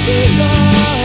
see now